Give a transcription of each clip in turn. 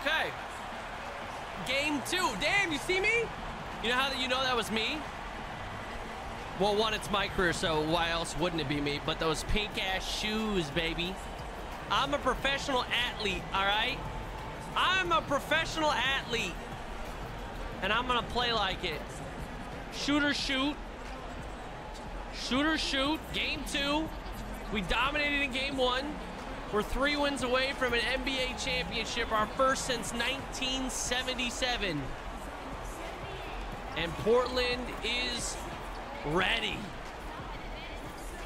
Okay. Game two. Damn, you see me? You know how you know that was me? Well, one, it's my career, so why else wouldn't it be me? But those pink ass shoes, baby. I'm a professional athlete, all right? I'm a professional athlete. And I'm gonna play like it. Shooter shoot. Shooter shoot. Game two. We dominated in game one. We're three wins away from an NBA championship, our first since 1977. And Portland is ready.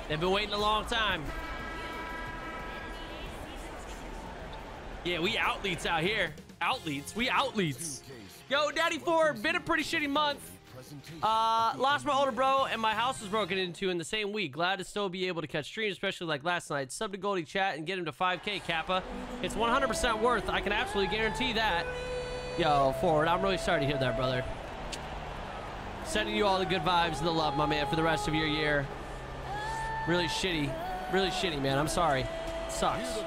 They've been waiting a long time. Yeah, we outleets out here. Outleets. We outleets. Yo, Daddy Four, been a pretty shitty month. Uh, lost my older bro, and my house was broken into in the same week. Glad to still be able to catch streams, especially like last night. Sub to Goldie Chat and get him to 5K, Kappa. It's 100% worth. I can absolutely guarantee that. Yo, Forward, I'm really sorry to hear that, brother. Sending you all the good vibes and the love, my man, for the rest of your year. Really shitty. Really shitty, man. I'm sorry. sucks.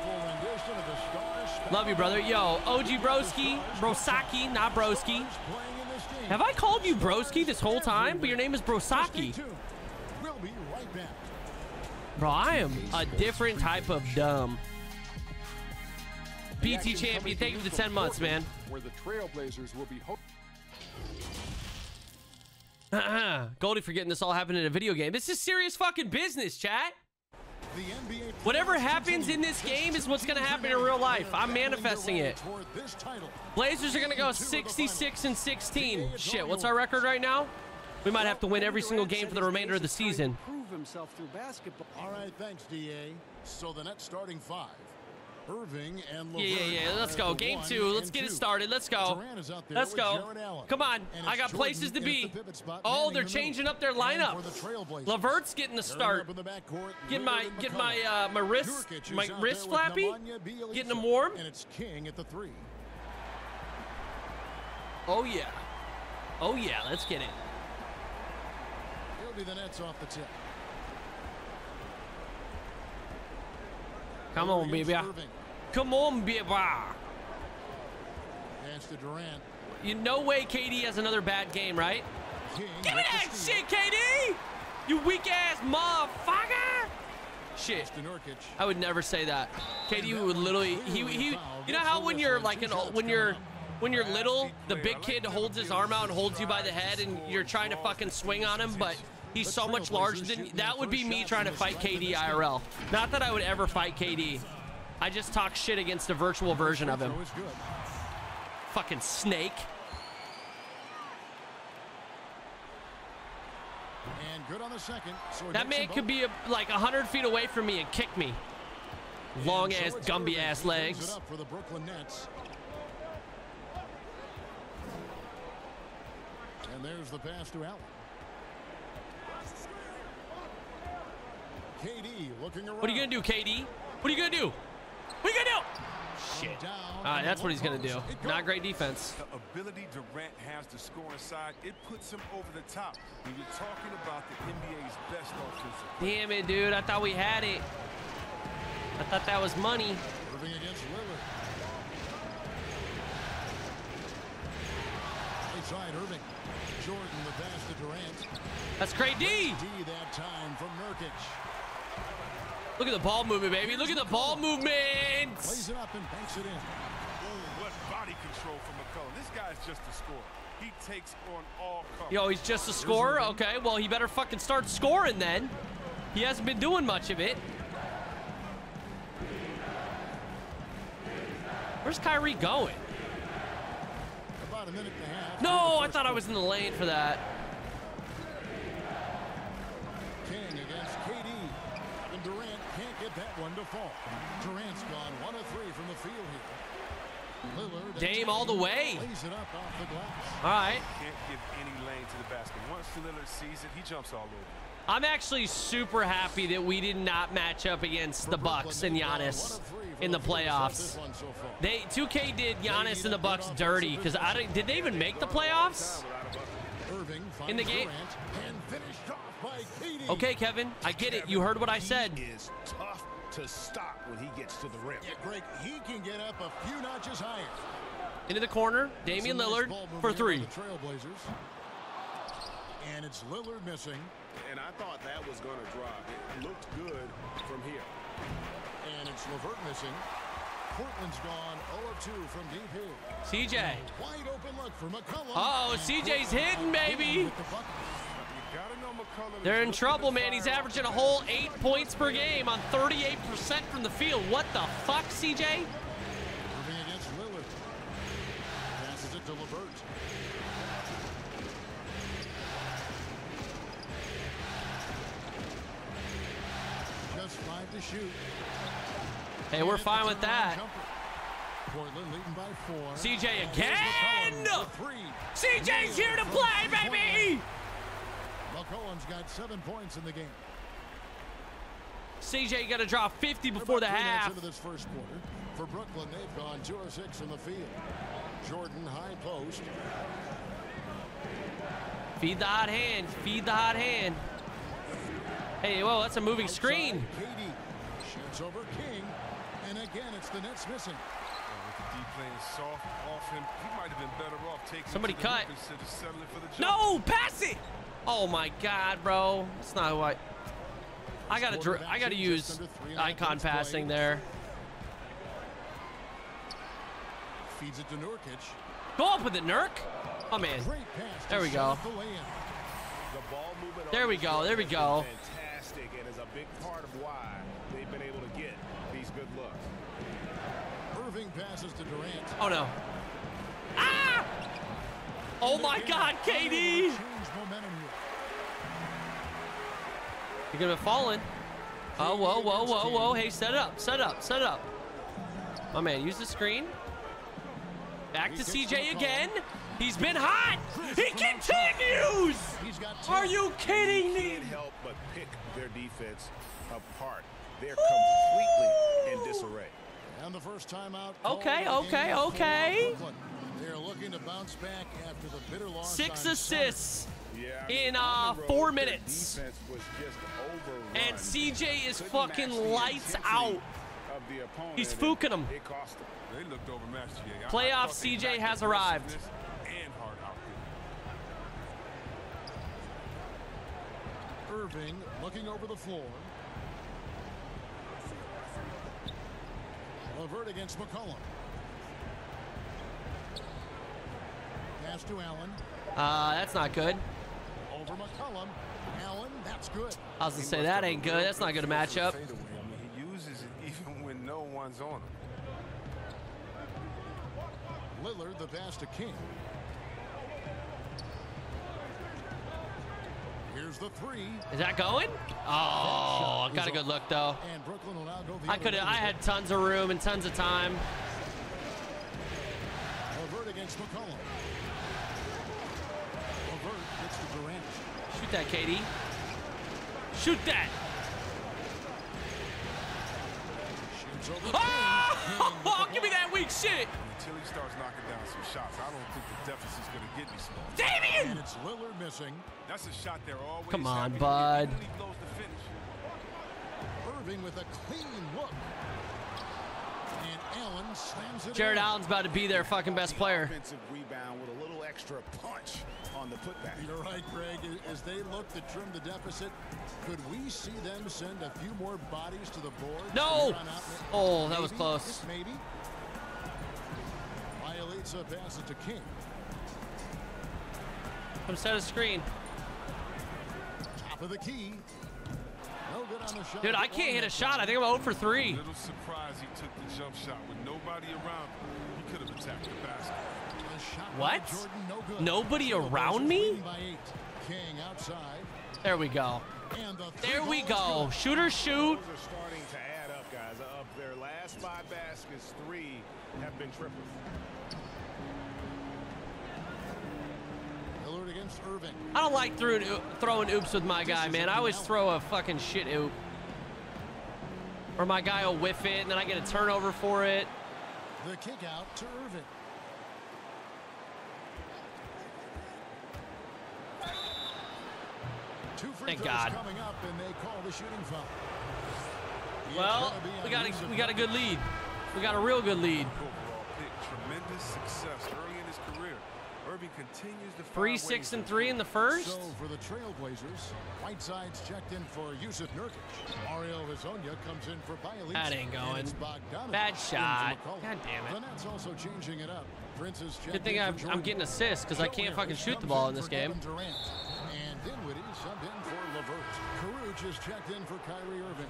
Love you, brother. Yo, OG Broski, Brosaki, not Broski. Have I called you Broski this whole time? But your name is Brosaki. We'll be right back. Bro, I am a different type of dumb. BT champion, thank you for the 10 months, man. Where the Trailblazers will be Goldie for getting this all happened in a video game. This is serious fucking business, chat. The NBA Whatever happens in this game is what's gonna happen in real life. I'm manifesting it. toward this title. Blazers are gonna go 66 and 16. Shit, what's our record right now? We might have to win every single game for the remainder of the season. Prove himself through basketball. All right, thanks, DA. So the next starting five. Irving and Yeah, yeah, yeah. Let's go. Game two. Let's get it started. Let's go. Durant is out there Let's go. Come on. I got places to be. Oh, they're changing up their lineup. for the Trailblazers. Levert's getting the start. up the backcourt, Getting my getting my uh my wrist my wrist flappy. Getting them warm. And it's King at the three. Oh yeah. Oh yeah. Let's get it. It'll be the Nets off the tip. Come on, baby. Come on, baby. Pass to Durant. You no way KD has another bad game, right? King Give me that shit, KD! You weak ass motherfucker! Shit. I would never say that. KD would literally he he you know how when you're like an when you're when you're little, the big kid holds his arm out and holds you by the head and you're trying to fucking swing on him, but he's so much larger than that would be me trying to fight KD IRL. Not that I would ever fight KD. I just talk shit against a virtual version of him. Throw is good. Fucking snake. And good on the second. So That man could be uh, a, like 100 feet away from me and kick me. Long And ass, so Gumby ass legs. For the Brooklyn Nets. And there's the pass to Allen. KD looking around. What are you gonna do, KD? What are you gonna do? You gonna do? Shit. Right, that's what he's gonna do. low post. It Not great defense. The ability Durant has to score inside, it puts him over the top. When you're talking about the NBA's best offensive. Damn it, dude. I thought we had it. I thought that was money. Irving against Lillard. Right side, Irving. Jordan the pass to Durant. That's great D. D that time from Nurkic. Look at the ball movement, baby. Look at the ball movement. Plays it up and banks it in. Ooh, what body control from McCollum. This guy's just a scorer. He takes on all comers. Yo, he's just a scorer. Okay, well, he better fucking start scoring then. He hasn't been doing much of it. Where's Kyrie going? About a minute and a half. No, I thought I was in the lane for that. King against KD. And Durant can't get that one to fall. Durant's gone one of three from the field here. Lillard. Dame all the way. Lays it up off the glass. All right. Can't give any lane to the basket. Once Lillard sees it, he jumps all over. I'm actually super happy that we did not match up against the Bucks and Giannis in the playoffs. They 2K did Giannis and the Bucks dirty because I don't, did they even make the playoffs? Irving In the finds game- Durant and finished off by KD. Okay, Kevin, I get it. You heard what I said. He is tough to stop when he gets to the rim. Yeah, Greg, he can get up a few notches higher. Into the corner. Damian nice Lillard for three. The Trailblazers. And it's Lillard missing. And I thought that was going to drop. It looked good from here. And it's Levert missing. Portland's gone 0 of 2 from deep here. CJ. Wide open look for McCollum. Oh, And CJ's Portland hitting, out baby. They're in trouble, man. He's averaging a whole eight points per game on 38% from the field. What the fuck, CJ? Against Lillard. Passes it to Levert. Just five to shoot. Hey, we're fine with that. Portland leading by four. CJ again! CJ's here to play, baby! McCollum's got seven points in the game. CJ got to drop 50 before the about half. Into this first quarter. For Brooklyn, they've gone two of six from the field. Jordan high post. Feed the hot hand. Feed the hot hand. Hey, whoa, that's a moving screen. Outside, KD shoots over King. And again, it's the Nets missing. Oh, with the D playing soft off him, he might have been better off taking Somebody it to the cut. of settling for the jump. No, pass it. Oh my God, bro. That's not who I. I gotta, dr- I gotta use icon passing there. Feeds it to Nurkic. Go up with it, Nurk. Oh man. Great pass. to There we go. up the lay-in. The ball movement There we go, there we go. Fantastic, and is a big part of why they've been able to get these good looks. Irving passes to Durant. Oh no. Ah! Oh my God, KD. You're gonna be falling. Oh, whoa, whoa, whoa, whoa. Hey, set it up, set it up, set it up. My man, use the screen. Back to CJ again. He's been hot. He continues. Are you kidding me? Can't help but pick their defense apart. They're completely in disarray. And the first time out. Okay, called in the okay, okay. They're looking to bounce back after the bitter loss. Six assists. Yeah, I mean, In, uh, four minutes. defense was just overrun. And CJ is fucking lights out. of the opponent, He's fuking fooking 'em. It cost them. They looked overmatched today. I- I Playoff CJ has arrived. aggressiveness And hard outfit. Irving looking over the floor. Levert against McCollum. Pass to Allen. Uh, that's not good. Over McCollum. Allen, that's good. I was gonna say that ain't good. That's not good to match up. Fadeaway. I mean, he uses it even when no one's on him. Lillard, the pass to King. Here's the three. Is that going? Oh, got a good look though. And Brooklyn will now go the I could have. I had tons of room and tons of time. Levert against McCollum. Levert gets to Durant. Shoot that, KD. Shoot that. Shoots. Oh, give me that weak shit. Until he starts knocking down some shots, I don't think the deficit's going to get me small. And it's Lillard missing. That's a shot they're always Come on, happy bud. even when he blows the finish. Irving with a clean look. And Allen slams it Jarrett. Allen's about to be their fucking best player. Offensive rebound with a little extra punch on the putback. You're right, Greg. As they look to trim the deficit, could we see them send a few more bodies to the board? No! from here on out? Oh, that was Maybe, close. just Maybe. Bielitsa passes to King. Come set a screen. Top of the key. No good on the shot. Dude, I can't hit a shot. I think I'm 0 for 3. Little surprised he took the jump shot with nobody around. He could have attacked the basket. What? Nobody around me? There we go. There we go. Shooter shoot. I don't like throwing, throwing oops with my guy, man. I always throw a fucking shit oop. Or my guy will whiff it, and then I get a turnover for it. The kick out to Irving. Two free Thank throws God. coming up, and they call the shooting foul. Well, we got a we got a good lead. We got a real good lead. Tremendous success early in his career. Irving continues to Three, six, and three in the first. So for the Trailblazers, Whiteside's checked in for Jusuf Nurkic. Mario Hezonja comes in for Bialisa. That ain't going. And it's Bogdanovic Bad shot. God damn it. The Nets also changing it up. Prince is Good thing I'm, I'm getting assists because I can't fucking shoot the ball in this game. And Dinwiddie subbed in for Levert. Kurucs is checked in for Kyrie Irving.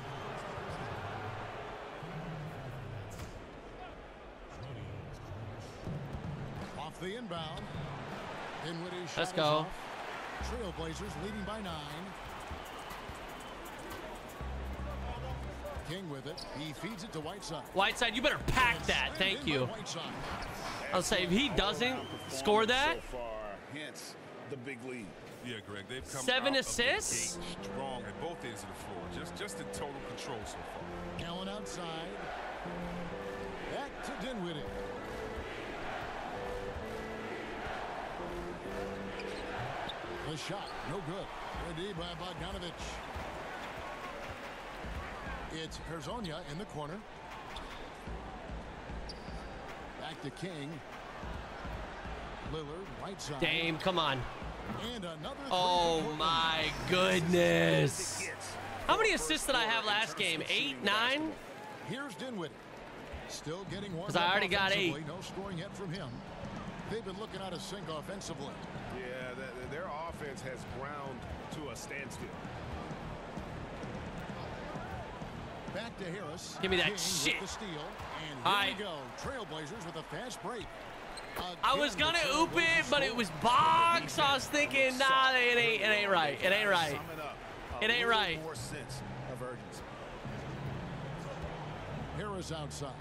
Off the inbound. Dinwiddie shot Let's go. Trailblazers leading by nine. King with it. He feeds it to Whiteside. Whiteside, you better pack that. Thank you. I'll say if he doesn't score that, so far, hence the big lead. Yeah, Greg, they've come Seven out of the assists? gate strong at both ends of the floor. Just, just in total control so far. Allen outside. Back to Dinwiddie. The shot, no good. Good D by Bogdanovich. It's Hezonja in the corner. Back to King. Lillard, right side. Dame, come on. And another oh three Oh my goodness. How many assists did I have last game? Eight, nine? Here's Dinwiddie. Still getting warmed 'Cause I already got eight. No scoring yet from him. They've been looking out of sync offensively. Yeah, th- their offense has ground to a standstill. Back to Harris. Give me that King shit. the steal. And here All right. we go. Trailblazers with a fast break. I was gonna oop it, but it was box, so I was thinking, nah, it ain't, it ain't right. It ain't right. It up. A It ain't right. More sense of urgency. Harris outside.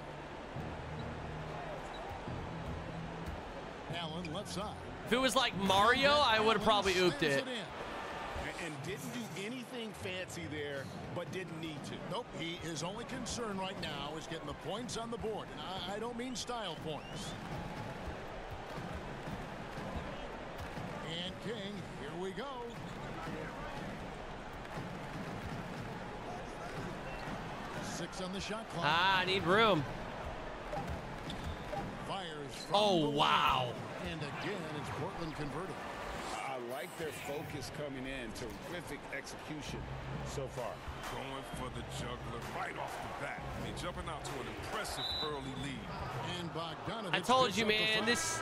Allen left side. If it was like Mario, I would have probably ooped it. And, and didn't do anything fancy there, but didn't need to. Nope. He, his only concern right now is getting the points on the board. And I, I don't mean style points. And King, here we go. Six on the shot clock. Ah, I need room. Fires from Oh, wow. And again, it's Portland converted. I like their focus coming in. Terrific execution so far. Going for the juggler right off the bat. I mean, jumping out to an impressive early lead. And Bogdanovich I told you, man. This,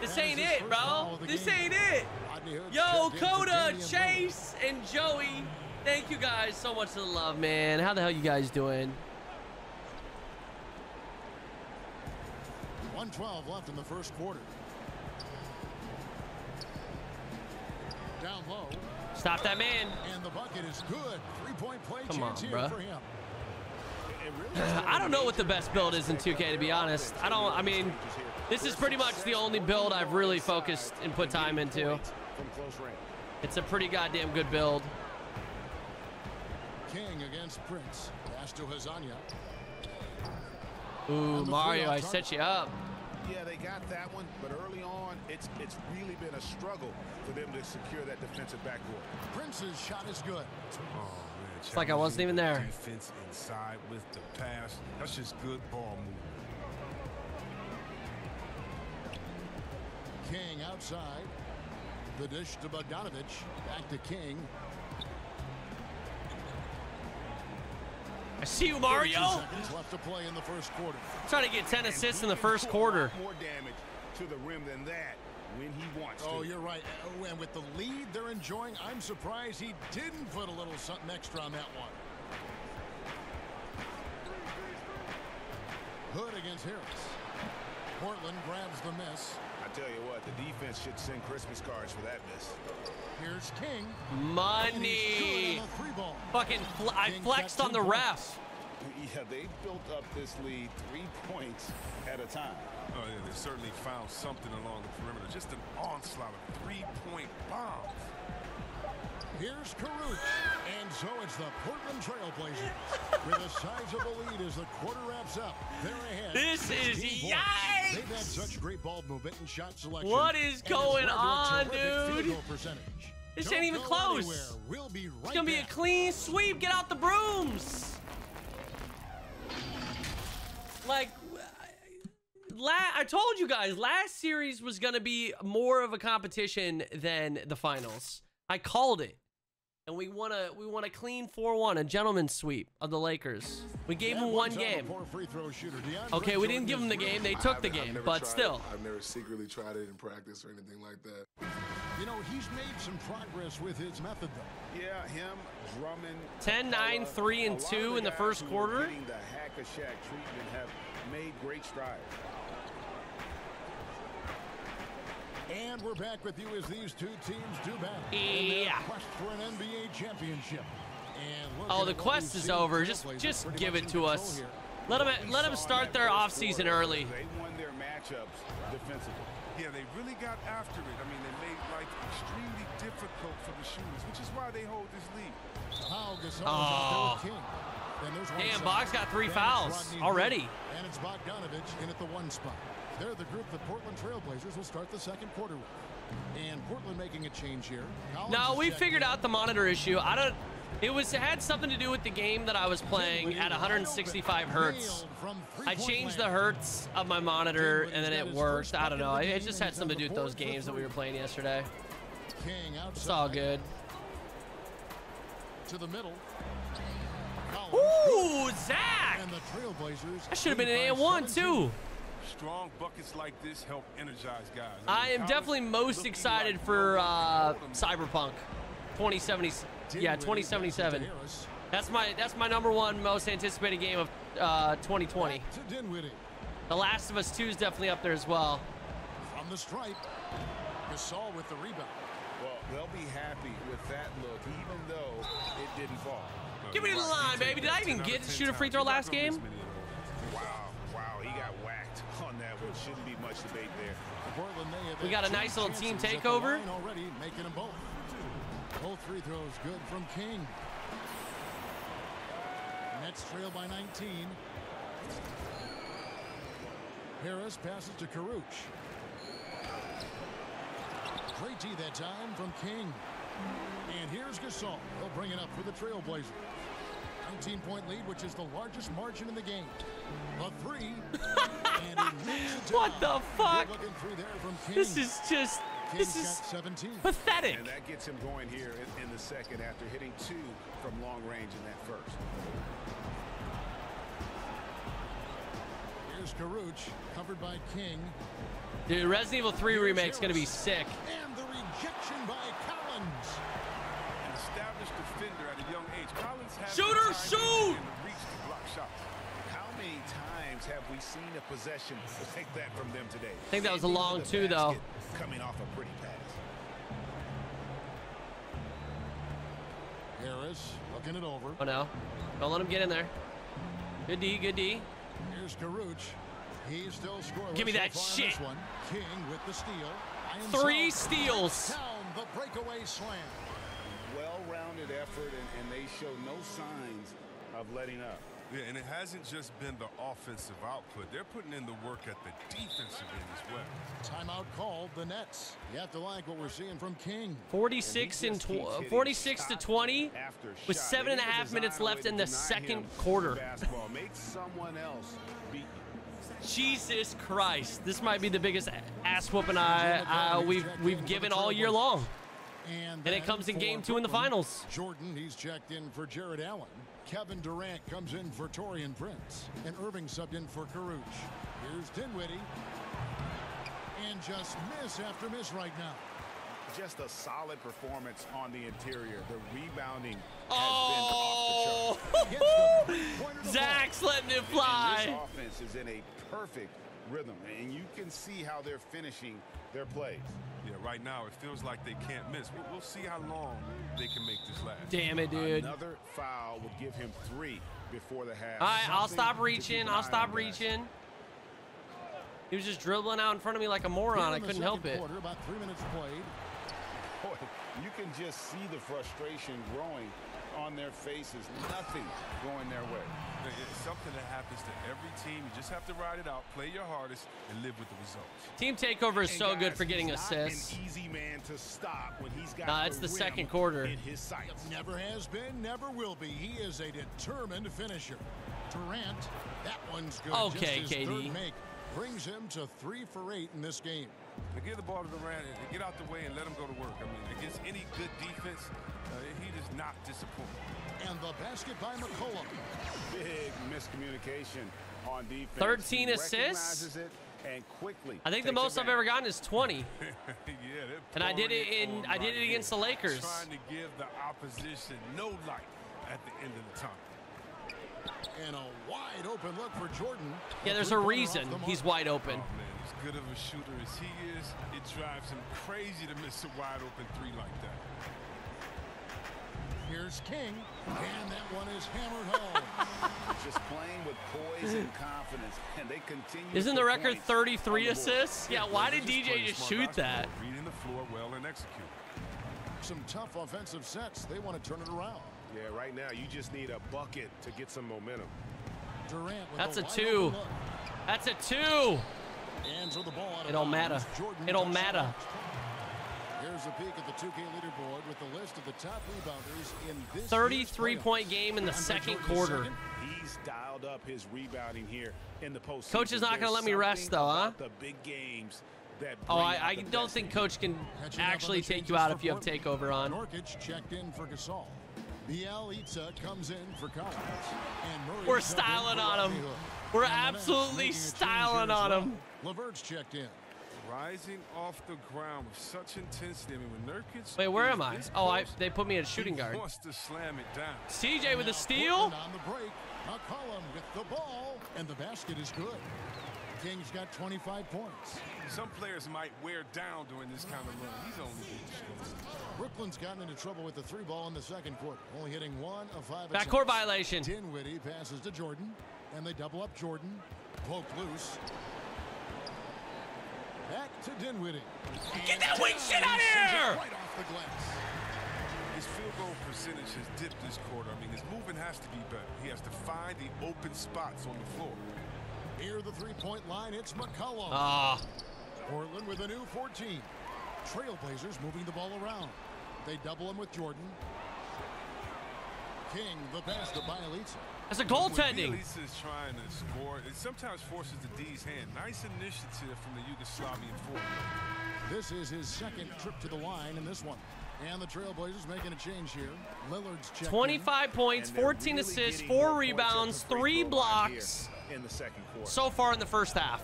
this ain't his it, first foul bro. This ain't it. Rodney Hood Yo, checked in for Coda, Chase, and Joey. Thank you guys so much for the love, man. How the hell you guys doing? 112 left in the first quarter. Down low, Stop that man. and the bucket is good. Three-point play Come chance on, here bruh. for him. It really is I don't know what the best build is in 2K, to be honest. I don't, I mean, this is pretty much the only build I've really focused and put time into. From close range. It's a pretty goddamn good build. King against Prince. Pass to Hezonja. Ooh, Mario, I set you up. Yeah, they got that one, but early on, it's it's really been a struggle for them to secure that defensive backboard. Prince's shot is good. Oh, man. It's like I wasn't even there. Defense inside with the pass. That's just good ball movement. King outside. The dish to Bogdanovich. Back to King. I see you, Mario. seconds left to play in the first quarter. Trying to get 10 assists in the first can do a quarter. lot More damage to the rim than that when he wants Oh, to. you're right. Oh, and with the lead they're enjoying, I'm surprised he didn't put a little something extra on that one. Hood against Harris. Portland grabs the miss. I tell you what, the defense should send Christmas cards for that miss. Here's King. Money. good on the three ball. Fucking, fl- I flexed on the points. ref. Yeah, they built up this lead three points at a time. Oh, yeah, they certainly found something along the perimeter. Just an onslaught of three-point bombs. Here's Kurucs. And so it's the Portland Trailblazers with a sizable lead as the quarter wraps up. They're ahead. This is points. They've had such great ball movement and shot selection. What is going to on, dude? This Don't ain't even close. We'll be right It's gonna be a clean sweep. Get out the brooms. like la- I told you guys last series was going to be more of a competition than the finals. I called it. And we won a we won a clean 4-1, a gentleman's sweep of the Lakers. We gave them And one one's on the game. free throw shooter. Okay, we didn't give them the game. They took the I haven't- I've game, but still. It. I've never secretly tried it in practice or anything like that. You know, he's made some progress with his method, though. Yeah, him, Drummond, 10, 9, Capela, 3, and a lot 2 of in the first quarter. the hack-a-Shaq treatment have made great strides. And we're back with you as these two teams do battle Yeah. quest for an NBA championship. And Oh, the quest is over. Just just give it to us. here. Let them let them start their first offseason early. They won their matchups defensively. Yeah, they really got after it. I mean, they made life extremely difficult for the shooters, which is why they hold this lead. Oh. out there with King. Then there's one Damn, side. Bog's got three fouls already. And it's Bogdanovich in at the one spot. They're the group the Portland Trailblazers will start the second quarter with. And Portland making a change here. Collins No, we figured out the monitor issue. I don't. It was it had something to do with the game that I was playing at 165 hertz. I changed the hertz of my monitor and then it worked. I don't know. It just had something to do with those games that we were playing yesterday. It's all good. To the middle. Ooh, Zach! And the Trailblazers. That should have been an lead and by one too. Strong buckets like this help energize guys. I am definitely most excited like for uh, one can hold him. Cyberpunk 2070. Yeah, Dinwiddie passes to 2077. That's my that's my number one most anticipated game of uh, 2020. Back to Dinwiddie. The Last of Us 2 is definitely up there as well. From the stripe. Gasol with the rebound. Well, they'll be happy with that look, even though it didn't fall. Give me the line, baby. Did I even get to shoot a free throw last game? many of those. Wow, wow, he got whacked on that one. Shouldn't be much debate there. Portland, they have We got a nice little team chances at the takeover. line Already making them both. Both free throws good from King. Nets trail by 19. Harris passes to Kurucs. Great D that time from King. And here's Gasol. He'll bring it up for the Trailblazers. 19 point lead, which is the largest margin in the game. A three. and he knocks it What the fuck? Good looking through there from This is just King's this is 17. pathetic. And that gets him going here in, in the second after hitting two from long range in that first. Here's Kurucs, covered by King. Dude, Resident Evil 3 Here's remake's gonna be Harris. sick. And the rejection by Collins. An established defender at a young age. Collins has Shooter, shoot! and the reach to block shots. How many times have we seen a possession like that from them today? I think that was a long two, though. Coming off a pretty pass. Harris looking it over. Oh no. Don't let him get in there. Good D, good D. Here's Kurucs. He's still scoreless Give me that far in shit. One. King with the steal. Three steals. Down the breakaway slam. Well-rounded effort, and, and they show no signs of letting up. Yeah, and it hasn't just been the offensive output. They're putting in the work at the defensive end as well. Timeout called the Nets. You have to like what we're seeing from King. 46 and He just keeps tw- hitting 46 to 20 after with shot. seven They and a need to half minutes left in the second quarter. Basketball. Make someone else beat you. Jesus Christ. This might be the biggest ass whooping I uh, we've we've given all year long. And, And it comes in game two in the finals. Jordan, he's checked in for Jarrett Allen. Kevin Durant comes in for Taurean Prince. And Irving subbed in for Kurucs. Here's Dinwiddie. And just miss after miss right now. Just a solid performance on the interior. The rebounding has Oh, Gets the three-pointer Zach's letting it been off the chart. And fly. this offense is in a perfect rhythm, and you can see how they're finishing their plays. Yeah, right now it feels like they can't miss. We'll, we'll see how long they can make this last. Damn it, dude. Another foul would give him three before the half. All right, I'll stop reaching. I'll stop on, guys. reaching. He was just dribbling out in front of me like a moron. I couldn't help second it. Quarter, about three minutes played. Boy, you can just see the frustration growing on their faces. Nothing going their way. It's something that happens to every team. You just have to ride it out, play your hardest, and live with the results. Team takeover is And so good for getting he's not assists. An easy man to stop when he's got Nah, it's the rim second quarter. in his sights. Never has been, never will be. He is a determined finisher. Durant. That one's good. Okay, Just his KD. Third make brings him to three for eight in this game. To give the ball to Durant and get out the way and let him go to work. I mean, against any good defense, uh, he does not disappoint. And the basket by McCollum. Big miscommunication on defense. 13 assists? it and quickly I think the most I've ever gotten is 20. yeah, And I did it in- I did it against the Lakers. Trying to give the opposition no light at the end of the time. And a wide open look for Jordan. Yeah, there's a reason he's wide open. Oh, man, as good of a shooter as he is, it drives him crazy to miss a wide open three like that. Here's King. And that one is hammered home. Just playing with poise and confidence, and they continue. Isn't the record points on the 33 assists? Yeah, why did DJ just shoot that? Reading the floor well and execute. Some tough offensive sets. They want to turn it around. Yeah, right now you just need a bucket to get some momentum. Durant with That's a wide two. That's a two. Hands with the ball out of It don't matter. Jordan It don't matter. Here's a peek at the 2K leaderboard with the list of the top rebounders in this 33-point game in the Andre second Jordan quarter. second. He's dialed up his rebounding here in the postseason. Coach is not gonna let me rest, though, huh? The big games Oh, I, I don't think coach can Catching up on actually take you out if you have takeover on. Nurkic checked in for Gasol. Bielitsa comes in for Collins. And We're styling on him. We're And the Nets absolutely making a change styling on well. him. Levert's checked in. Rising off the ground with such intensity. I mean, when Nurkic Wait, where am I? Oh, I, they put me at shooting guard. wants to slam it down. CJ with a steal. Portland on the break. McCollum with the ball, and the basket is good. King's got 25 points. Some players might wear down during this kind of run. He's only. Brooklyn's gotten into trouble with the three ball in the second quarter, only hitting one of five. Backcourt attempts. violation. Dinwiddie passes to Jordan, and they double up Jordan. Poked loose. Back to Dinwiddie. Get that weak shit out of here! Right off the glass. His field goal percentage has dipped this quarter. I mean, his movement has to be better. He has to find the open spots on the floor. Near the three-point line, it's McCollum. Ah, Portland with a new 14. Trailblazers moving the ball around. They double him with Jordan. King, the pass to Bielitsa. that's a goaltending. Bielitsa is trying to score, it sometimes forces the D's hand. Nice initiative from the Yugoslavian forward. This is his second trip to the line in this one. And the Trailblazers making a change here. Lillard's checked in. 25 points, 14 really assists, four more points at the rebounds, three throw line here blocks in the second quarter. so far in the first half,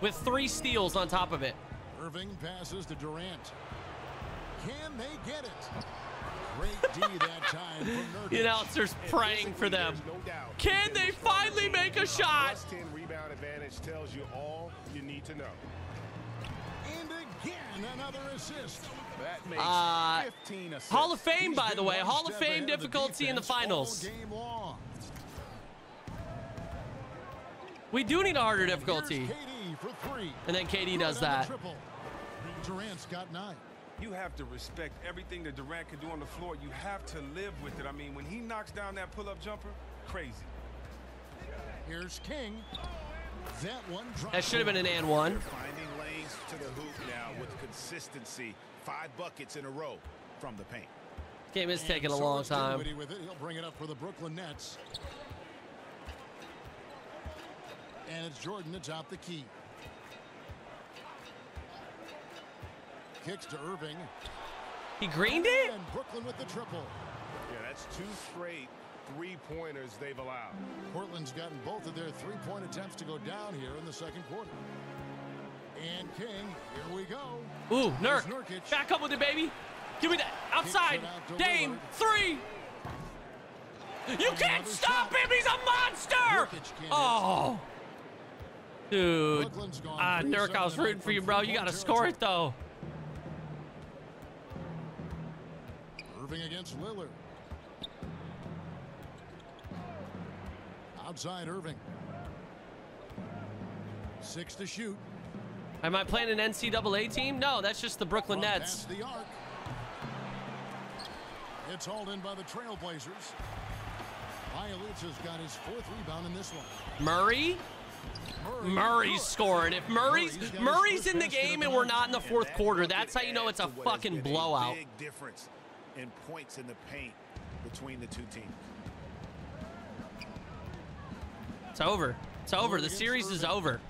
with three steals on top of it. Irving passes to Durant. Can they get it? Great D that time from Nurkic. The announcer's praying for them. No doubt. Can they finally make a shot? Plus 10 rebound advantage tells you all you need to know. And again, another assist. That makes Uh, 15 assists. Hall of Fame, by the way. Hall of Fame ahead of difficulty in the finals. game long. We do need a harder Here's difficulty. KD for three. And then KD Good does that. triple. Durant's got nine. You have to respect everything that Durant can do on the floor. You have to live with it. I mean, when he knocks down that pull-up jumper, crazy. Here's King. That one dropped. That should have been an and one. They're finding lanes to the hoop now with consistency. Five buckets in a row from the paint. Game is taking a so long time. With it. He'll bring it up for the Brooklyn Nets. And it's Jordan to top the key. Kicks to Irving. He greened it? And Brooklyn with the triple. Yeah, that's two straight three-pointers they've allowed. Portland's gotten both of their three-point attempts to go down here in the second quarter. And King, here we go. Ooh, There's Nurk. Nurkic. Back up with it, baby. Give me that. Outside. out Dame. Lillard. Three. You can't stop shot. him. He's a monster. Nurkic can't hit. Oh. Dude. Brooklyn's Ah, three, Nurk, I was rooting for you, bro. You got to score it, though. Irving against Lillard. Outside Irving. Six to shoot. Am I playing an NCAA team? No, that's just the Brooklyn From Nets. the arc. It's hauled in by the Trailblazers. Bielitsa's got his fourth rebound in this one. Murray? Murray Murray's scoring. If Murray's Murray's got his Murray's in the game and we're not in the fourth quarter, that's how you know it's a adds to what has fucking blowout. Big difference in points in the paint between the two teams. It's over. It's over. The series is over.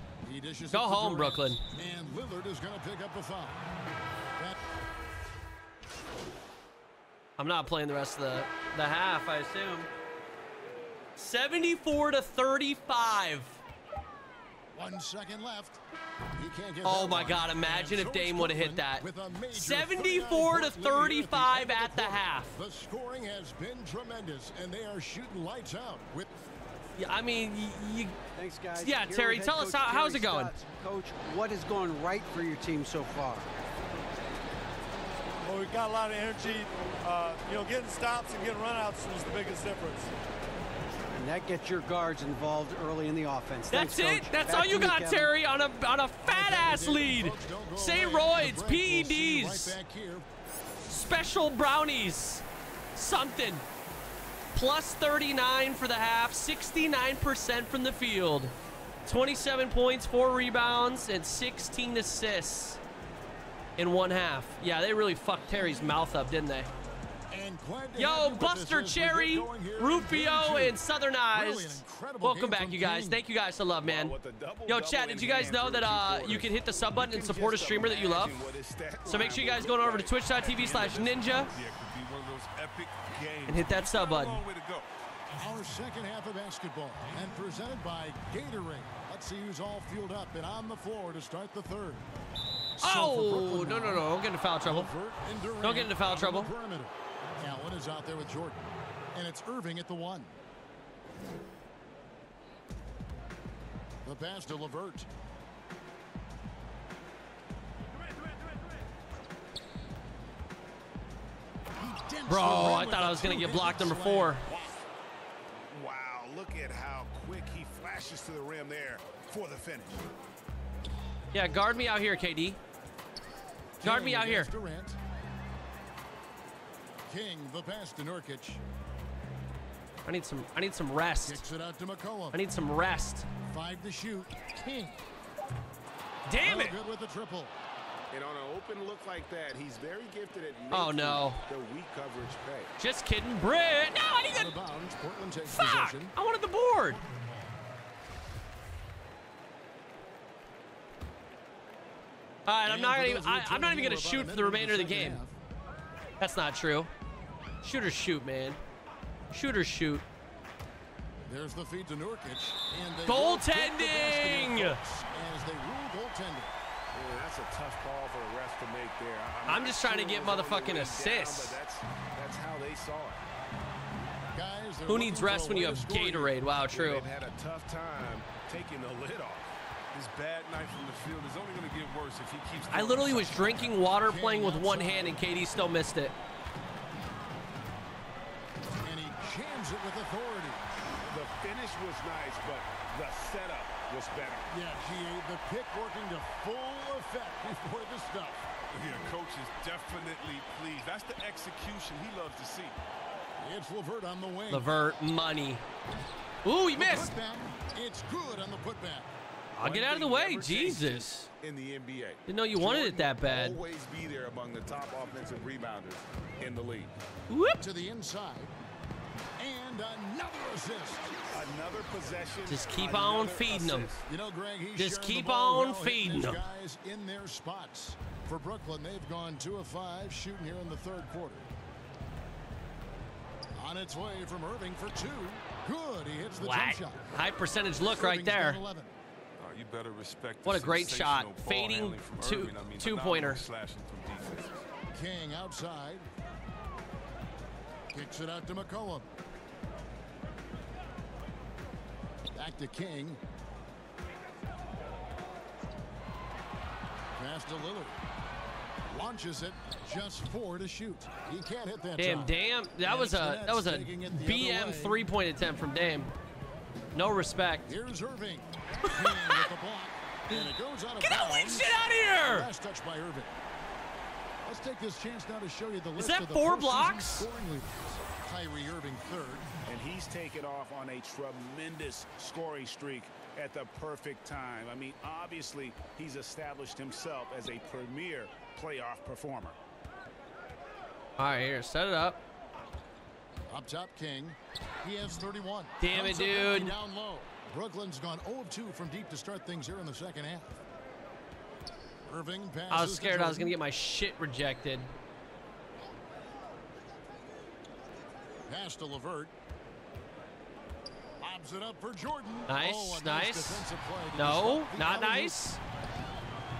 Go home, Brooklyn. And Lillard is going to pick up the foul. That I'm not playing the rest of the, the half, I assume. 74 to 35. one second left. He can't get Oh my. God, imagine if so Dame would've hit that. with a major 74 to 39 point lead 35 at the half. The scoring has been tremendous, and they are shooting lights out with Yeah, I mean, you, Thanks, guys. Yeah, Here Terry, tell us how- how's it going? Stotts. Coach, what is going right for your team so far? Well, we've got a lot of energy. Uh, you know, getting stops and getting runouts was the biggest difference. And that gets your guards involved early in the offense. that's Thanks, it. Coach. That's Back all you got, Kevin. Terry, on a on a fat ass lead. Folks, don't Say roids, The break, we'll see you PEDs, special brownies, something. Plus 39 for the half, 69% from the field. 27 points, 4 rebounds, and 16 assists in one half. Yeah, they really fucked Terry's mouth up, didn't they? Yo, you with us Buster as we get Cherry, going here in Rufio, and Southern Eyes. incredible Welcome back, you guys. King. Thank you guys for love, man. with the double- Yo, double chat, did you guys know that uh, you can hit the sub button and support a streamer that you love? imagine what his stat So make sure you guys would go look over to twitch.tv slash ninja Yeah, it could be one of those epic games. and hit that sub button. long way to go. Our second half of basketball and presented by Gatorade. Let's see who's all fueled up and on the floor to start the third. Oh, no, no, no. Don't get into foul trouble. Levert and Durant Don't get into foul on the trouble. Perimeter. Allen is out there with Jordan. And it's Irving at the one. The pass to Levert. He Bro, I thought I was going to get two-handed blocked number four. Wow, look at how quick he flashes to the rim there for the finish. Yeah, guard me out here, KD. Guard me out here. Durant. King, the pass to Nurkic. I need some I need some rest. Kicks it out to McCollum. I need some rest. Five to shoot. King. Damn No it. good with the triple. And on an open look like that, he's very gifted at oh, making Oh, no. the weak coverage pay. Just kidding. Brit. No, I need Out of the bounds. Portland takes fuck. possession. I wanted the board. All right, I'm not for gonna. those Even, I, I'm not even gonna shoot for the remainder of the game. second That's not true. Shooters shoot, man. Shooters shoot. There's the feed to Nurkic. And they will the Goaltending! As they rule goaltending. Yeah, that's a tough call for the refs to make there. I- I'm just trying to get it was on the motherfucking way down, assists. that's, that's how they saw it. Guys, Who needs rest when you have. Gatorade? Wow, Yeah, true. They've had a tough time taking the lid off. His bad night from the field is only going to get worse if he keeps. I literally was drinking water, playing with one hand, and KD still missed it. Jams it with authority. The finish was nice, but the setup was better. Yeah, GA, the pick working to full effect before the stuff. Yeah, coach is definitely pleased. That's the execution he loves to see. It's Levert on the wing. Levert money. Ooh, he The missed. putback. It's good on the putback. I'll get out of the way. Jesus. In the NBA. Didn't know you wanted it that bad. Always be there among the top offensive rebounders in the league. Whoop. To the inside. And another assist. Another possession. Just keep on another feeding them. You know, Greg, he's Just keep the ball on well, feeding them. guys in their spots. For Brooklyn, they've gone two of five shooting here in the third quarter. On its way from Irving for two. Good. He hits the What? jump shot. High percentage look right there. got 11. Uh, you better respect. What a great shot. Fading two- Irving. I mean, two-pointer. Slashing from defenses. King outside. Kicks it out to McCollum. Back to King. Pass to Lillard. Launches it. Just four to shoot. He can't hit that Damn, time. damn. That And was a that was a Nets taking it the other BM way. three point attempt from Dame. No respect. Here's Irving. King with the block. And it goes out of Get that weak shit out of here! Last touch by Irving. Let's take this chance now to show you the list that of the four blocks? scoring leaders. Kyrie Irving third. And he's taken off on a tremendous scoring streak at the perfect time. I mean, obviously, he's established himself as a premier playoff performer. All right, here, set it up. Up top, King. He has 31. Damn it, Comes up empty dude. Down low. Brooklyn's gone 0 of 2 from deep to start things here in the second half. Irving I was scared I was gonna get my shit rejected. Pass to LeVert. Lobs it up for Jordan. Nice, Oh, nice. to No, not nice.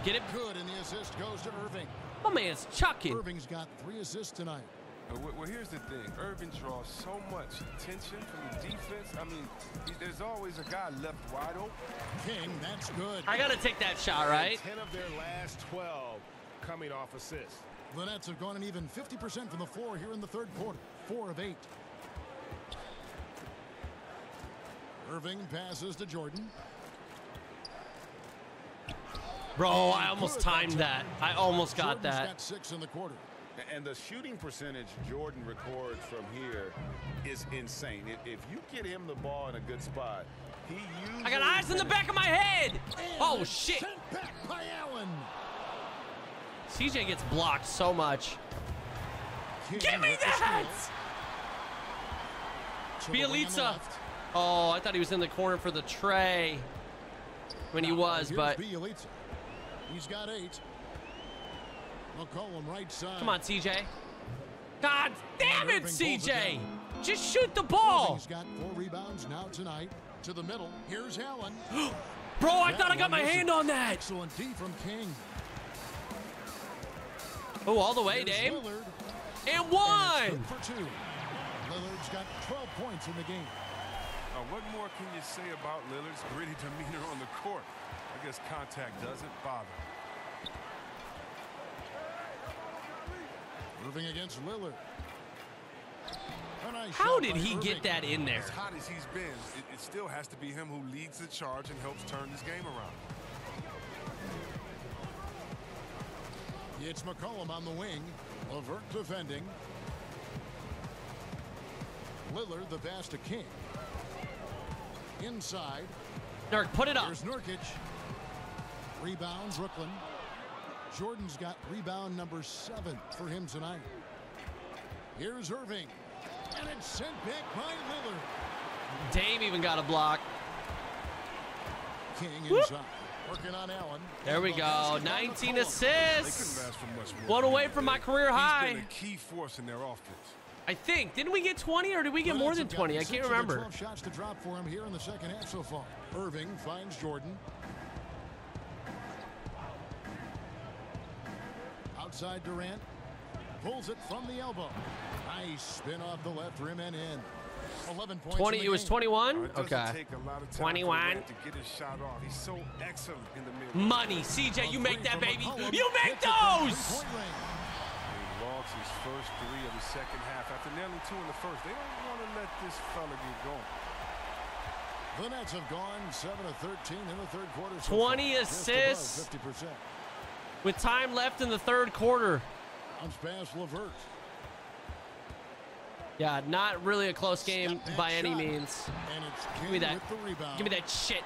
Get it. Good, and the assist goes to Irving. My man's chucking. Irving's got three assists tonight. Uh, Well, well, here's the thing. Irving draws so much attention from the defense. I mean, there's always a guy left wide open. King, that's good. I gotta take that shot, right? 10 of their last 12 coming off assists. The Nets have gone an even 50% from the floor here in the third quarter. Four of eight. Irving passes to Jordan. Bro, I almost timed that. I almost got Jordan's that. got six in the quarter. And the shooting percentage Jordan records from here is insane. If- If you get him the ball in a good spot, he usually I got eyes in the back of my head. And Oh shit. Sent back by Allen. CJ gets blocked so much. King Give me the that! steal. To the wing on the Bjelica. Oh, I thought he was in the corner for the tray. When he was, but Bjelica. He's got eight. McCollum right side. come on, CJ. God damn it, Irving it CJ. Just shoot the ball. Irving's got four rebounds now tonight. To the middle. Here's Allen. Bro, I That thought I got my hand on that. Excellent D from King. Oh, all the way, Here's Dame. Lillard. And And one. good for two. Lillard's got 12 points in the game. Uh, what more can you say about Lillard's gritty demeanor on the court? I guess contact doesn't bother. Moving against Lillard. Nice How did he Irving. get that in there? As hot as he's been, it, it still has to be him who leads the charge and helps turn this game around. It's McCollum on the wing. LeVert defending. Lillard the pass to King. Inside. Dirk, put it up. Here's Nurkic. Rebound, Brooklyn. Jordan's got rebound number seven for him tonight. Here's Irving. And it's sent back by Lillard. Dame even got a block. King inside. Working on Allen. There we go. 19 McCollum. They couldn't assists. ask for much more. One away from my career He's high. been a key force in their offense. I think. Didn't we get 20 or did we get more than 20? I can't six of the remember. 12 shots to drop for him here in the second half so far. Irving finds Jordan. Outside Durant. Pulls it from the elbow. Nice spin off the left rim and in. 11 points. 20. in the It was 21? Okay. take a lot of 21. to get his shot off. He's so excellent in the middle. Money. CJ, you make that, baby. You make Hits it from those. He lost his first three of the second half after nailing two in the first. They don't want to let this fella get going. The Nets have gone 7 of 13 in the third quarter. So 20 far. Just assists. 50%. With time left in the third quarter. Bounce pass LeVert. Yeah, not really a close game by any means. And it's Give me that. with the rebound. Give me that shit.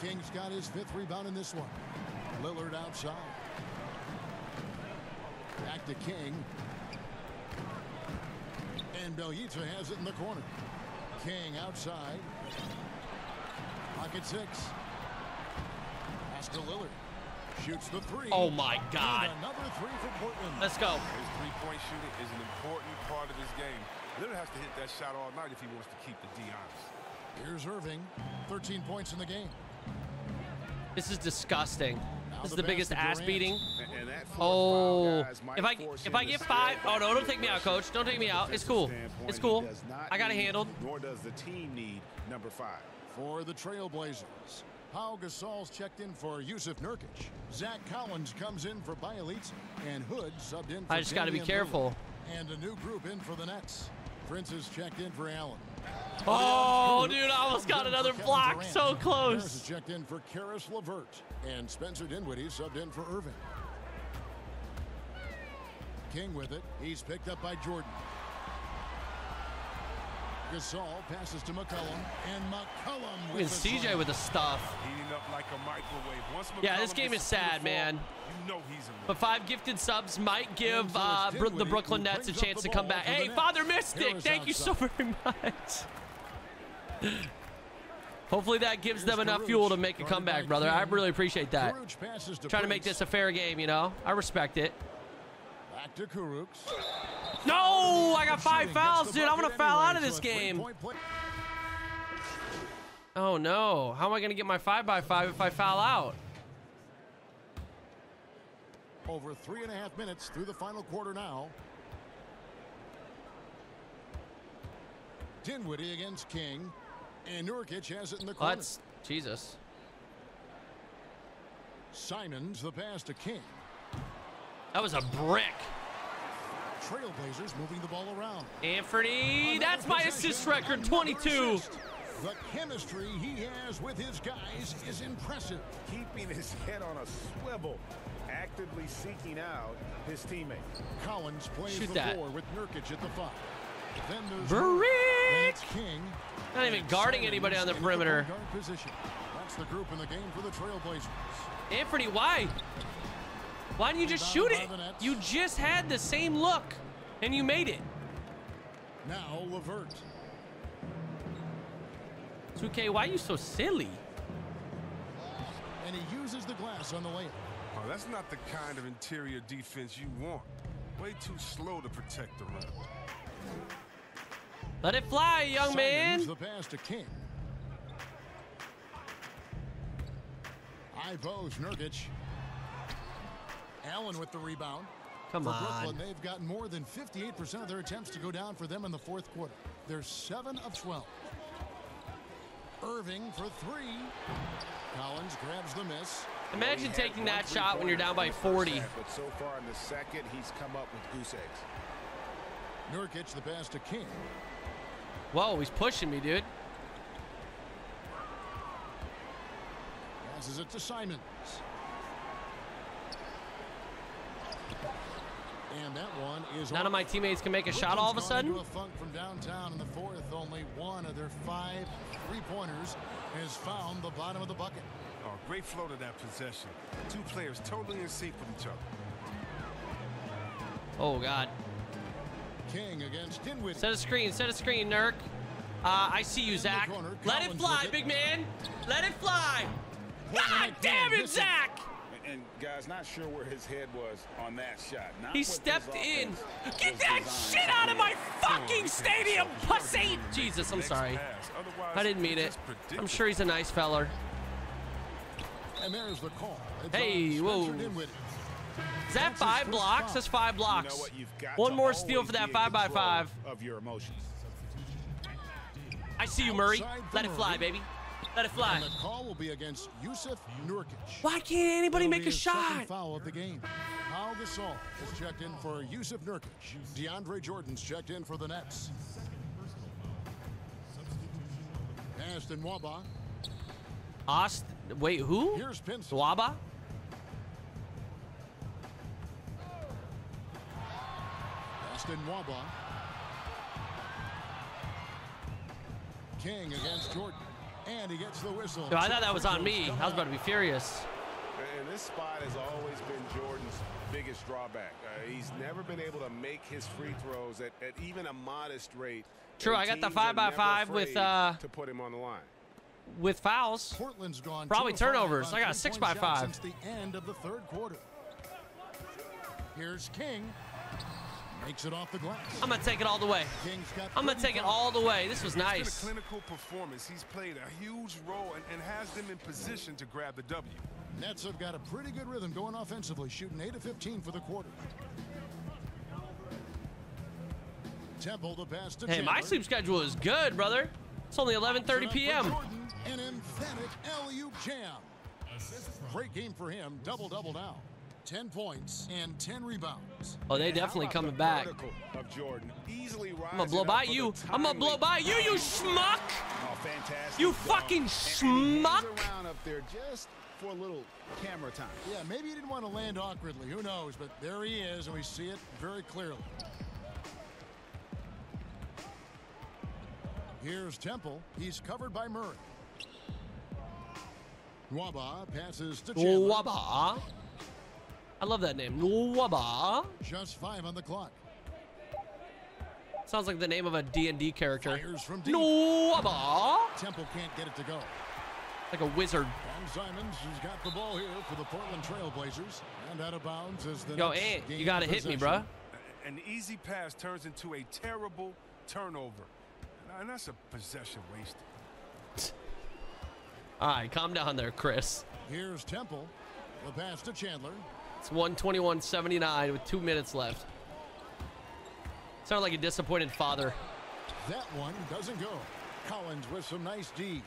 King's got his fifth rebound in this one. Lillard outside. Back to King. And Bjelica has it in the corner. King outside. Pocket six. Pass to Lillard. Shoots the three. Oh my God. another three for Portland. Let's go. His three-point shooting is an important part of his game. Lillard has to hit that shot all night if he wants to keep the D honest. Here's Irving. 13 points in the game. This is disgusting. Now This is the the biggest ass beating. And- and that Oh, foul, guys, if I if I get stay five, oh no, don't take me out, coach. Don't take me out. It's cool. It's cool. I got it handled. Nor does the team need number five. For the Trailblazers, Pau Gasol's checked in for Jusuf Nurkic. Zach Collins comes in for Bjelica. And Hood subbed in for I just gotta be careful. Lillard. And a new group in for the Nets. Prince is checked in for Allen. Oh, dude, I almost got another block. Durant. So Harris is checked in for Caris LeVert. And Spencer Dinwiddie subbed in for Irving. King with it. He's picked up by Jordan. Gasol passes to McCollum. And McCollum with the CJ with the stuff. Heating up like a microwave. Once Yeah, this game is sad, floor, man. You know he's a But five gifted subs might give uh, it's the Brooklyn Nets a chance to come back. Hey, Father Mystic, Harris thank you so very much. Hopefully that gives them enough Kurucs, fuel to make a comeback, brother. I really appreciate that. Kurucs passes to Trying to make this a fair game, you know? I respect it. Back to. No, I got five fouls, dude. I'm going to foul out of this game. Oh no. How am I going to get my 5 by 5 if I foul out? Over three and a half minutes through the final quarter now. Dinwiddie against King. And Nurkic has it in the corner. Let's Jesus. Simons the pass to King. That was a brick. Trailblazers moving the ball around. Anthony, that's my assist record, 22. assist. The chemistry he has with his guys is impressive. Keeping his head on a swivel, actively seeking out his teammates. Collins plays Shoot the that. floor with Nurkic at the five. Then there's Brick! Murray. Then it's King. Not even guarding anybody on the in the perimeter. point guard position. That's the group in the game for the Trailblazers. Anthony, why? Why didn't you just shoot it? You just had the same look, and you made it. Now LeVert. 2K, why are you so silly? And he uses the glass on the way. Oh, that's not the kind of interior defense you want. Way too slow to protect the rim. Let it fly, young Simons man. the pass to King. High post, Nurkic. Allen with the rebound. Come for on. Brooklyn, they've gotten more than 58% of their attempts to go down for them in the fourth quarter. They're 7 of 12. Irving for three. Collins grabs the miss. Imagine He taking that shot when you're down by 40. in the first half, But so far in the second, he's come up with goose eggs. Nurkic the pass to King. Whoa, he's pushing me, dude. Passes it to Simons. And that one is None of my teammates can make a shot all of a sudden. a funk from downtown in the fourth. Only one of their five three-pointers has found the bottom of the bucket. Oh, great flow to that possession. Two players totally in sync with each other. Oh, God. King against Dinwiddie. Set a screen, set a screen, Nurk. Uh, I see you, the Zach. corner, Let it fly, with it. big man. Let it fly. God damn it, missing. Zach. And, and guys, not sure where his head was on that shot. Not He stepped in. Get that shit out of my fucking stadium, pussy. Jesus, I'm sorry. I didn't mean it. I'm sure he's a nice feller. And there's the call. It's Hey, whoa. Is that That's his five first blocks? That's five blocks. You've got One more steal for that five by five. Of your emotions. I see you, Murray. Let it fly, baby. Let it fly. And the call will be against Jusuf Nurkic. Why can't anybody That'll make a shot? foul of the game. Pau Gasol is checked in for Jusuf Nurkic. DeAndre Jordan's checked in for the Nets. Aston Waba. Austin, Wait, who? Here's Pinson. Swaba? Aston Waba. King against Jordan. And he gets the whistle. Yo, I thought that was on me. I was about to be furious. And this spot has always been Jordan's biggest drawback. Uh, he's never been able to make his free throws at, at even a modest rate. True, I got the five are by never five with, uh, to put him on the line. With fouls. Portland's gone Probably two of five turnovers. I got a six three-point by shots five. Since the end of the third quarter. Here's King. Makes it off the glass. I'm going to take it all the way. I'm going to take it all the way. This was It's nice. a clinical performance. He's played a huge role and, and has them in position to grab the W. Nets have got a pretty good rhythm going offensively, shooting 8 of 15 for the quarter. Temple the pass to Hey, my sleep schedule is good, brother. It's only 11:30 Set up for p.m. Jordan, An emphatic alley-oop jam. Great game for him. Double-double now. 10 points and 10 rebounds. Oh, they definitely coming the back. Of Jordan, easily I'm gonna blow by you. I'm gonna blow by you, you schmuck. Oh, fantastic. You fucking And- and he hangs schmuck. up there just for a little camera time. Yeah, maybe he didn't want to land awkwardly. Who knows? But there he is, and we see it very clearly. Here's Temple. He's covered by Murray. Nwaba passes to Chandler. Nwaba. I love that name. Nwaba. Just five on the clock. Sounds like the name of a D&D character. Fires from deep. Nwaba. Temple can't get it to go. Like a wizard. And Simons has got the ball here for the Portland Trailblazers. And out of bounds is the Yo, next Ant, you gotta hit me, possession. bruh. An easy pass turns into a terrible turnover. And that's a possession wasted. All right, calm down there, Chris. Here's Temple. The pass to Chandler. It's 121.79 with two minutes left. Sounded like a disappointed father. That one doesn't go. Collins with some nice D.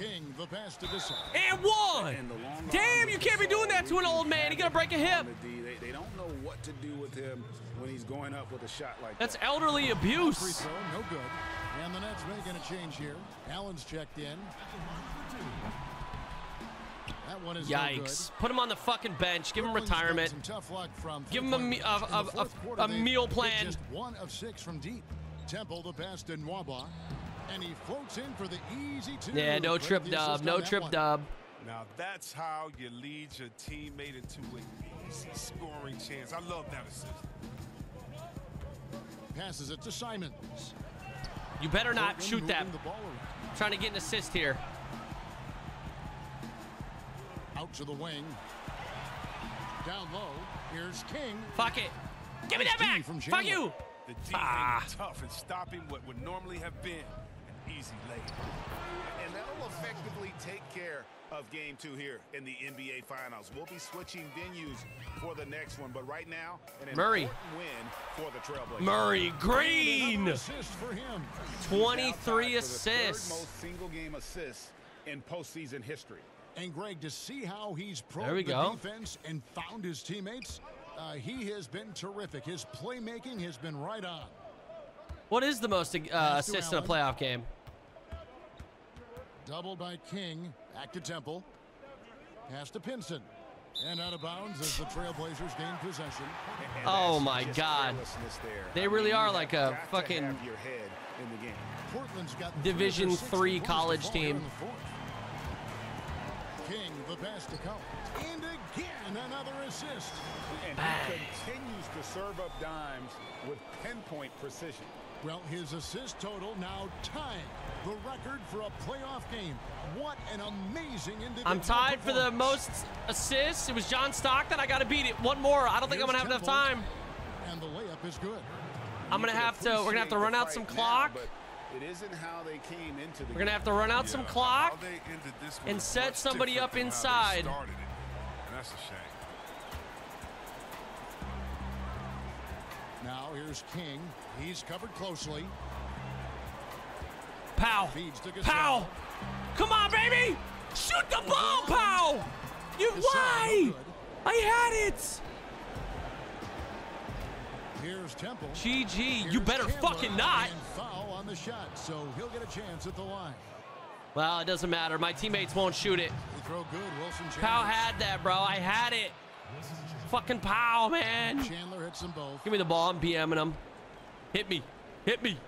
King, the pass to Bissell. And one! And the long Damn, you can't be doing that to an old man. He gonna break a hip. the They, they don't know what to do with him when he's going up with a shot like That's that. elderly Free abuse. throw, no good. And the Nets making a change here. Allen's checked in. That one is no good. Yikes. Put him on the fucking bench. Give him retirement. tough luck from Give him a me- a- a- a- quarter, a meal plan. Just one of six from deep. Temple the pass to Nwaba. And he floats in for the easy two. Yeah, no trip dub. No trip one. dub. Now that's how you lead your teammate into an easy scoring chance. I love that assist. Passes it to Simons. You better not Portland shoot that. moving The ball around. Trying to get an assist here. Out to the wing. Down low. Here's King. Fuck it. Give me that D back. from Fuck you. The D Ah. tough and stopping what would normally have been an easy layup. And that'll effectively take care of game two here in the NBA Finals. We'll be switching venues for the next one, but right now, an Murray. important win for the Trailblazers. Murray Green. Assist for him. 23 Now for the assists. Third most single game assists in postseason history. And Greg, to see how he's probed the go. defense and found his teammates, uh, he has been terrific. His playmaking has been right on. What is the most uh, Pass to assists in a playoff game? Doubled by King. Back to Temple. Pass to Pinson. And out of bounds as the Trailblazers gain possession. And Oh my God. there. They I really you are like a fucking your head in the game. Portland's got Division of their six three college fall here team. In the fourth. King, the pass to Collins. And again, another assist. And he continues to serve up dimes with pinpoint precision. Well, his assist total now tying the record for a playoff game. What an amazing individual I'm tied for the most assists. It was John Stockton. I got to beat it. One more. I don't think I'm going to have enough time. And the layup is good. I'm going to have to, we're going to have to run out some clock. But it isn't how they came into the We're going to have to run out some clock. how they ended this and set somebody up than how they inside. And that's a shame. Now here's King. He's covered closely. Pau. Pau. Come on, baby. Shoot the ball, Pau. You, why? I had it. Here's Temple. GG. You better fucking not. And foul on the shot, so he'll get a chance at the line. Well, it doesn't matter. My teammates won't shoot it. Throw good. Wilson Chandler. Pau had that, bro. I had it. Fucking Pau, man. Chandler hits them both. Give me the ball. I'm BMing him. Hit me. Hit me.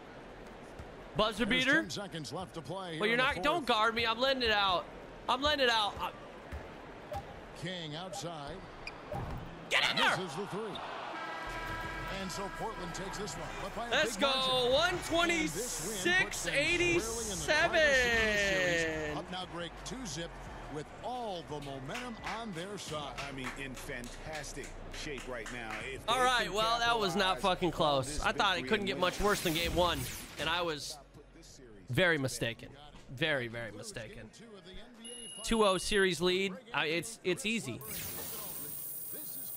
Buzzer There's beater. 10 seconds left to play. Well, you're not. Don't guard me. I'm letting it out. I'm letting it out. Uh, King outside. Get in there. Misses the three. And so Portland takes this one. but by Let's go. margin. And this win puts them squarely in the driver's seat of the 126.87. Up now, Greg, two zip with all the momentum on their side. I mean, in fantastic shape right now. If All they right. can Well, that was not fucking close. I thought it couldn't get much worse than game one, and I was put this series very mistaken. Very, very mistaken. Two of the NBA 2-0 series lead. I, it's it's easy.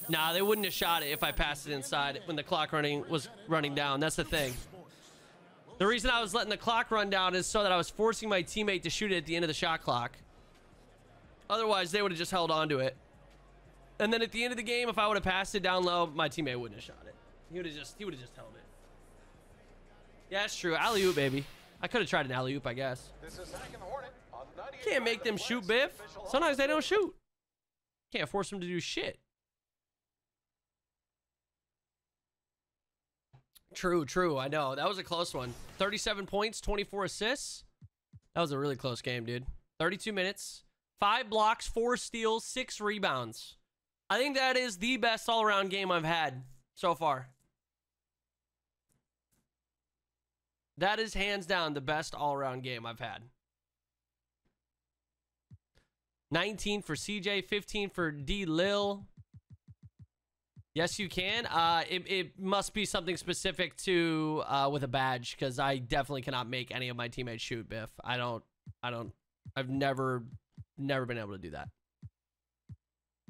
Nah, they wouldn't have shot it if I passed it inside when the clock running was running down. That's the thing. The reason I was letting the clock run down is so that I was forcing my teammate to shoot it at the end of the shot clock. Otherwise, they would have just held on to it. And then at the end of the game, if I would have passed it down low, my teammate wouldn't have shot it. He would have just he would have just held it. Yeah, that's true. Alley oop, baby. I could have tried an alley oop, I guess. Can't make them shoot, Biff. Sometimes they don't shoot. Can't force them to do shit. True, true. I know. That was a close one. 37 points, 24 assists. That was a really close game, dude. 32 minutes, five blocks, four steals, six rebounds. I think that is the best all around game I've had so far. That is hands down the best all around game I've had. 19 for CJ, 15 for D Lil. Yes, you can. Uh, it, it must be something specific to uh, with a badge because I definitely cannot make any of my teammates shoot. Biff, I don't. I don't. I've never, never been able to do that.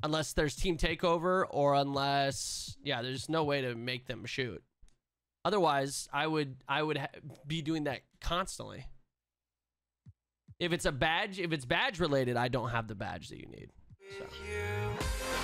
Unless there's team takeover or unless, yeah, there's no way to make them shoot. Otherwise, I would I would be doing that constantly. If it's a badge, if it's badge related, I don't have the badge that you need. So.